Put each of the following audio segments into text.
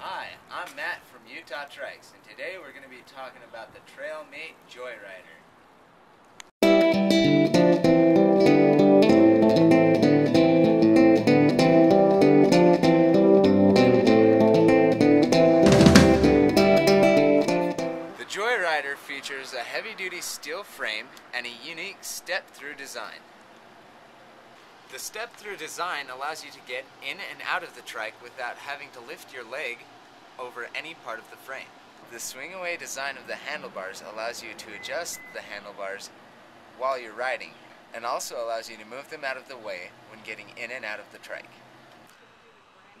Hi, I'm Matt from Utah Trikes, and today we're going to be talking about the Trailmate Joyrider. The Joyrider features a heavy-duty steel frame and a unique step-through design. The step-through design allows you to get in and out of the trike without having to lift your leg over any part of the frame. The swing-away design of the handlebars allows you to adjust the handlebars while you're riding and also allows you to move them out of the way when getting in and out of the trike.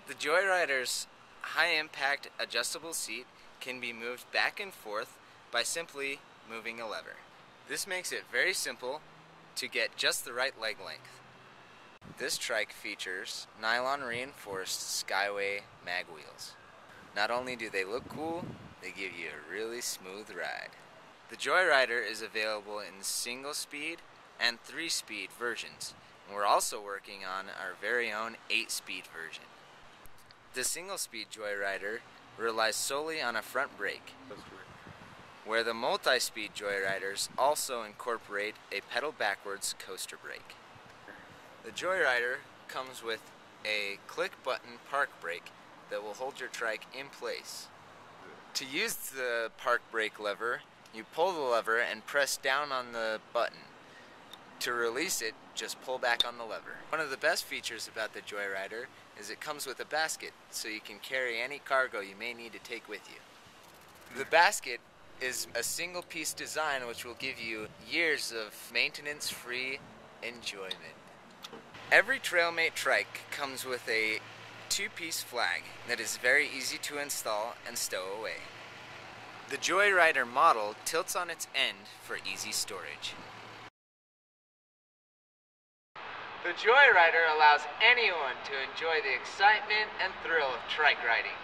The Joyrider's high-impact adjustable seat can be moved back and forth by simply moving a lever. This makes it very simple to get just the right leg length. This trike features nylon reinforced Skyway mag wheels. Not only do they look cool, they give you a really smooth ride. The Joyrider is available in single speed and three speed versions, and we're also working on our very own 8 speed version. The single speed Joyrider relies solely on a front brake, where the multi speed Joyriders also incorporate a pedal backwards coaster brake. The Joyrider comes with a click button park brake that will hold your trike in place. To use the park brake lever, you pull the lever and press down on the button. To release it, just pull back on the lever. One of the best features about the Joyrider is it comes with a basket so you can carry any cargo you may need to take with you. The basket is a single piece design which will give you years of maintenance free enjoyment. Every Trailmate trike comes with a two-piece flag that is very easy to install and stow away. The Joyrider model tilts on its end for easy storage. The Joyrider allows anyone to enjoy the excitement and thrill of trike riding.